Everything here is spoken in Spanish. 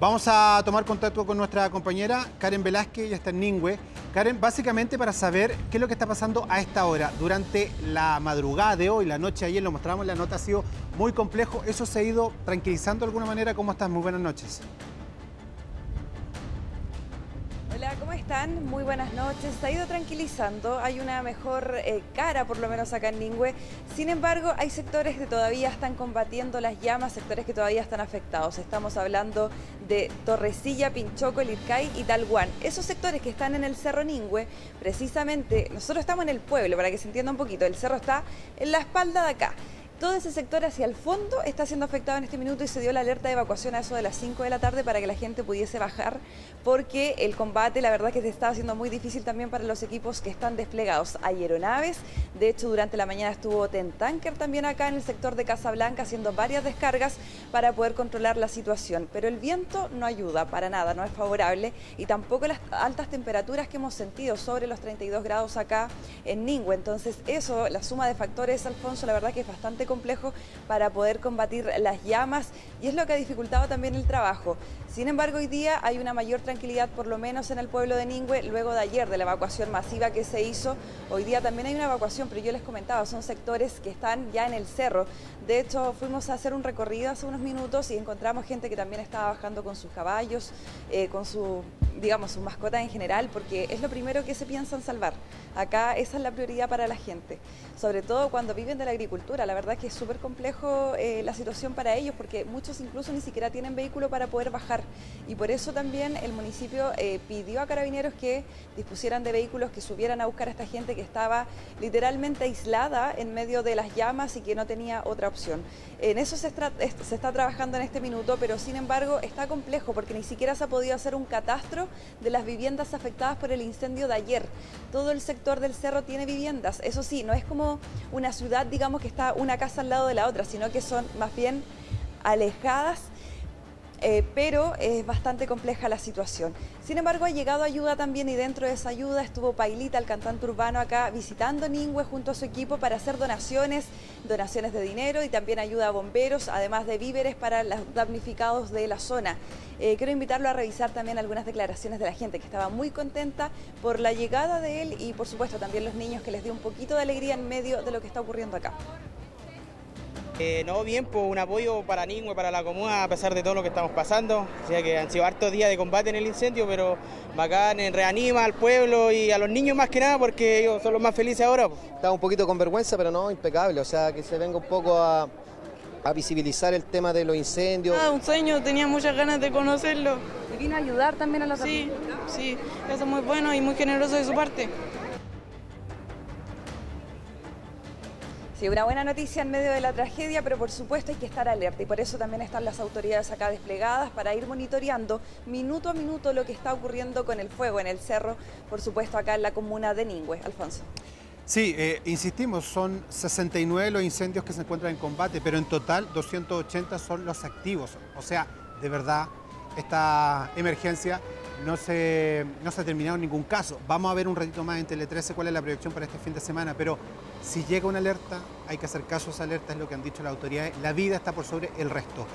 Vamos a tomar contacto con nuestra compañera Karen Velázquez, ya está en Ningüe. Karen, básicamente para saber qué es lo que está pasando a esta hora. Durante la madrugada de hoy, la noche ayer, lo mostramos la nota, ha sido muy complejo. ¿Eso se ha ido tranquilizando de alguna manera? ¿Cómo estás? Muy buenas noches. ¿Cómo están? Muy buenas noches. Se ha ido tranquilizando, hay una mejor eh, cara por lo menos acá en Ningüe. Sin embargo, hay sectores que todavía están combatiendo las llamas, sectores que todavía están afectados. Estamos hablando de Torrecilla, Pinchoco, Lircay y Talguán. Esos sectores que están en el Cerro Ningüe, precisamente, nosotros estamos en el pueblo, para que se entienda un poquito, el cerro está en la espalda de acá. Todo ese sector hacia el fondo está siendo afectado en este minuto y se dio la alerta de evacuación a eso de las 5 de la tarde para que la gente pudiese bajar porque el combate la verdad que se está haciendo muy difícil también para los equipos que están desplegados. Hay aeronaves, de hecho durante la mañana estuvo Tentanker también acá en el sector de Casablanca haciendo varias descargas para poder controlar la situación. Pero el viento no ayuda para nada, no es favorable y tampoco las altas temperaturas que hemos sentido sobre los 32 grados acá en Ningüe. Entonces eso, la suma de factores, Alfonso, la verdad que es bastante complejo para poder combatir las llamas y es lo que ha dificultado también el trabajo. Sin embargo, hoy día hay una mayor tranquilidad, por lo menos en el pueblo de Ningüe, luego de ayer, de la evacuación masiva que se hizo. Hoy día también hay una evacuación, pero yo les comentaba, son sectores que están ya en el cerro. De hecho, fuimos a hacer un recorrido hace unos minutos y encontramos gente que también estaba bajando con sus caballos, eh, con su, digamos, sus mascotas en general, porque es lo primero que se piensan salvar. Acá esa es la prioridad para la gente, sobre todo cuando viven de la agricultura. La verdad que es súper complejo eh, la situación para ellos porque muchos incluso ni siquiera tienen vehículo para poder bajar y por eso también el municipio eh, pidió a carabineros que dispusieran de vehículos que subieran a buscar a esta gente que estaba literalmente aislada en medio de las llamas y que no tenía otra opción. En eso se, se está trabajando en este minuto, pero sin embargo está complejo porque ni siquiera se ha podido hacer un catastro de las viviendas afectadas por el incendio de ayer. Todo el sector del cerro tiene viviendas, eso sí, no es como una ciudad, digamos que está una casa al lado de la otra, sino que son más bien alejadas eh, pero es bastante compleja la situación. Sin embargo, ha llegado ayuda también y dentro de esa ayuda estuvo Pailita, el cantante urbano, acá visitando Ningüe junto a su equipo para hacer donaciones, donaciones de dinero y también ayuda a bomberos, además de víveres para los damnificados de la zona. Eh, quiero invitarlo a revisar también algunas declaraciones de la gente que estaba muy contenta por la llegada de él y por supuesto también los niños que les dio un poquito de alegría en medio de lo que está ocurriendo acá. Eh, no, bien, pues un apoyo para Ningüe, para la comuna, a pesar de todo lo que estamos pasando. O sea que han sido hartos días de combate en el incendio, pero bacán, reanima al pueblo y a los niños más que nada, porque ellos son los más felices ahora. Pues. Estaba un poquito con vergüenza, pero no, impecable. O sea, que se venga un poco a, visibilizar el tema de los incendios. Ah, un sueño, tenía muchas ganas de conocerlo. ¿Y vino a ayudar también a los Sí, sí, eso es muy bueno y muy generoso de su parte. Sí, una buena noticia en medio de la tragedia, pero por supuesto hay que estar alerta y por eso también están las autoridades acá desplegadas para ir monitoreando minuto a minuto lo que está ocurriendo con el fuego en el cerro, por supuesto acá en la comuna de Ningüe. Alfonso. Sí, eh, insistimos, son 69 los incendios que se encuentran en combate, pero en total 280 son los activos. O sea, de verdad, esta emergencia no se, no se ha terminado ningún caso. Vamos a ver un ratito más en Tele 13 cuál es la proyección para este fin de semana, pero si llega una alerta, hay que hacer caso a esa alerta, es lo que han dicho las autoridades. La vida está por sobre el resto.